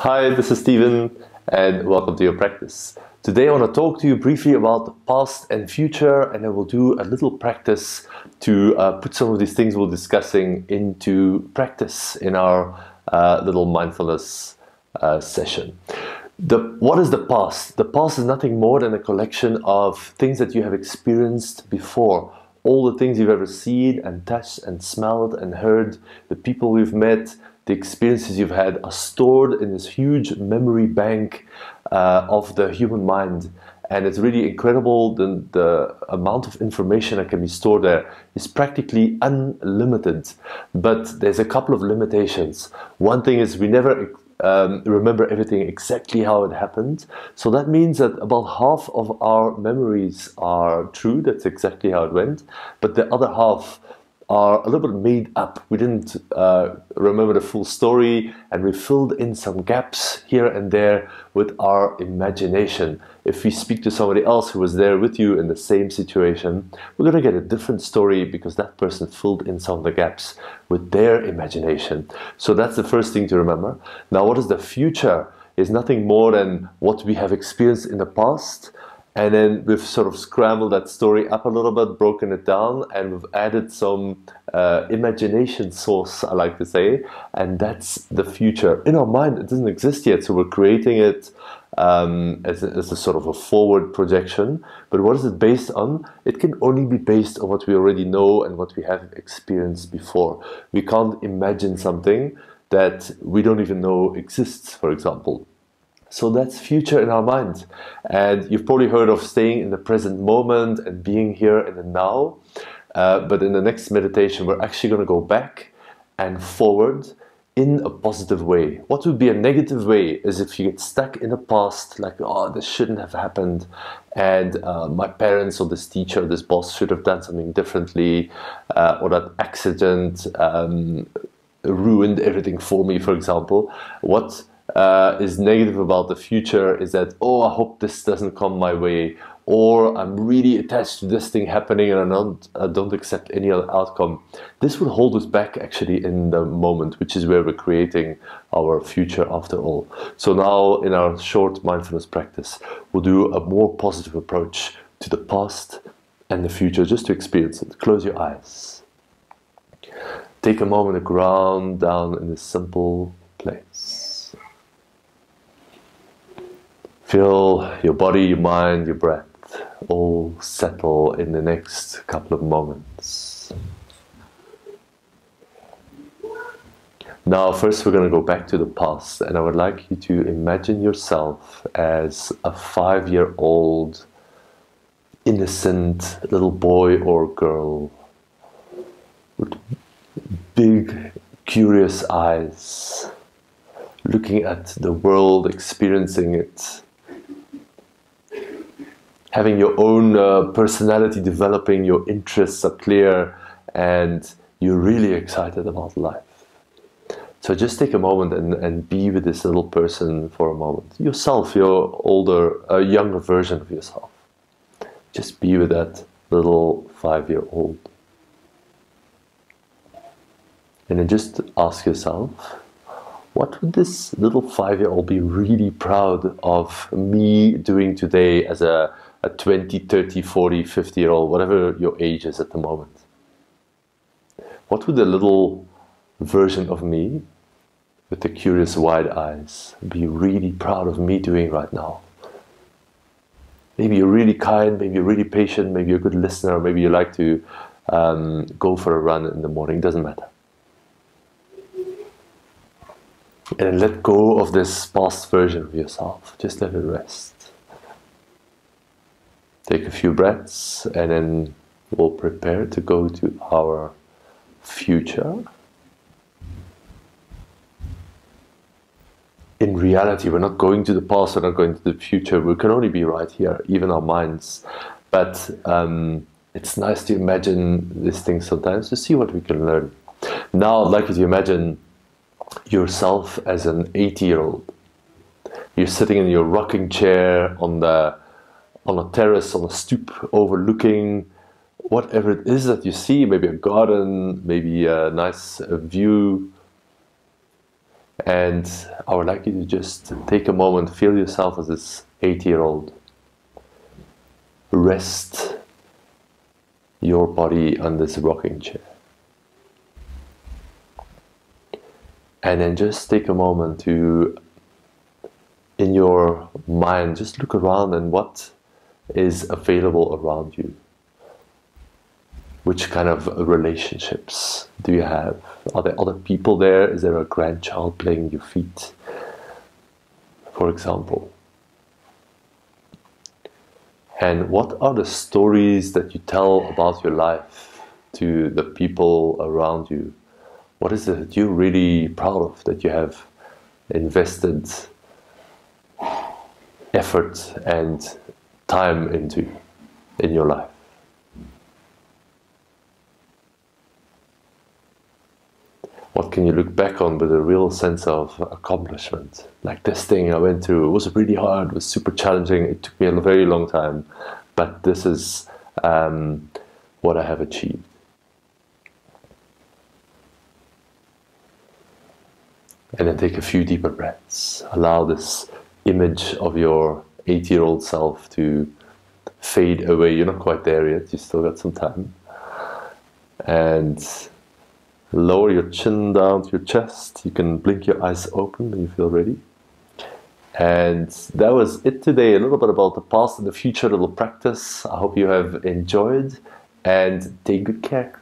Hi, this is Steven, and welcome to your practice. Today I want to talk to you briefly about the past and future, and I will do a little practice to uh, put some of these things we're discussing into practice in our uh, little mindfulness uh, session. The, what is the past? The past is nothing more than a collection of things that you have experienced before. All the things you've ever seen and touched and smelled and heard, the people we've met, the experiences you've had are stored in this huge memory bank uh, of the human mind. And it's really incredible the, the amount of information that can be stored there is practically unlimited. But there's a couple of limitations. One thing is we never um, remember everything exactly how it happened. So that means that about half of our memories are true, that's exactly how it went, but the other half are a little bit made up. We didn't uh, remember the full story and we filled in some gaps here and there with our imagination. If we speak to somebody else who was there with you in the same situation, we're going to get a different story because that person filled in some of the gaps with their imagination. So that's the first thing to remember. Now, what is the future? Is nothing more than what we have experienced in the past and then we've sort of scrambled that story up a little bit, broken it down, and we've added some uh, imagination sauce, I like to say, and that's the future. In our mind, it doesn't exist yet, so we're creating it um, as, a, as, a, sort of a forward projection. But what is it based on? It can only be based on what we already know and what we have experienced before. We can't imagine something that we don't even know exists, for example. So that's future in our mind. And you've probably heard of staying in the present moment and being here in the now. Uh, but in the next meditation, we're actually going to go back and forward in a positive way. What would be a negative way is if you get stuck in the past, like, oh, this shouldn't have happened, and uh, my parents or this teacher or this boss should have done something differently, uh, or that accident um, ruined everything for me, for example. What uh, is negative about the future is that, oh, I hope this doesn't come my way, or I'm really attached to this thing happening and I don't, I don't accept any other outcome. This will hold us back actually in the moment, which is where we're creating our future after all. So now in our short mindfulness practice, we'll do a more positive approach to the past and the future just to experience it. Close your eyes. Take a moment to ground down in this simple place. Feel your body, your mind, your breath all settle in the next couple of moments. Now, first, we're going to go back to the past, and I would like you to imagine yourself as a five year old, innocent little boy or girl with big, curious eyes, looking at the world, experiencing it having your own uh, personality developing, your interests are clear, and you're really excited about life. So just take a moment and, and be with this little person for a moment. Yourself, your older, uh, younger version of yourself. Just be with that little five year old. And then just ask yourself, what would this little five year old be really proud of me doing today as a a 20, 30, 40, 50 year old, whatever your age is at the moment. What would the little version of me with the curious wide eyes be really proud of me doing right now? Maybe you're really kind, maybe you're really patient, maybe you're a good listener, maybe you like to um, go for a run in the morning, doesn't matter. And let go of this past version of yourself. Just let it rest. Take a few breaths and then we'll prepare to go to our future. In reality, we're not going to the past, we're not going to the future. We can only be right here, even our minds. But um, it's nice to imagine these things sometimes to see what we can learn. Now, I'd like you to imagine yourself as an 80 year old. You're sitting in your rocking chair on the on a terrace, on a stoop, overlooking whatever it is that you see, maybe a garden, maybe a nice uh, view. And I would like you to just take a moment, feel yourself as this eight year old. Rest your body on this rocking chair. And then just take a moment to, in your mind, just look around and what is available around you. Which kind of relationships do you have? Are there other people there? Is there a grandchild playing your feet? For example. And what are the stories that you tell about your life to the people around you? What is it that you're really proud of that you have invested effort and time into in your life? What can you look back on with a real sense of accomplishment? Like this thing I went through, it was really hard, it was super challenging, it took me a very long time, but this is um, what I have achieved. And then take a few deeper breaths. Allow this image of your 80 year old self to fade away. You're not quite there yet, you still got some time. And lower your chin down to your chest. You can blink your eyes open when you feel ready. And that was it today. A little bit about the past and the future, a little practice. I hope you have enjoyed and take good care.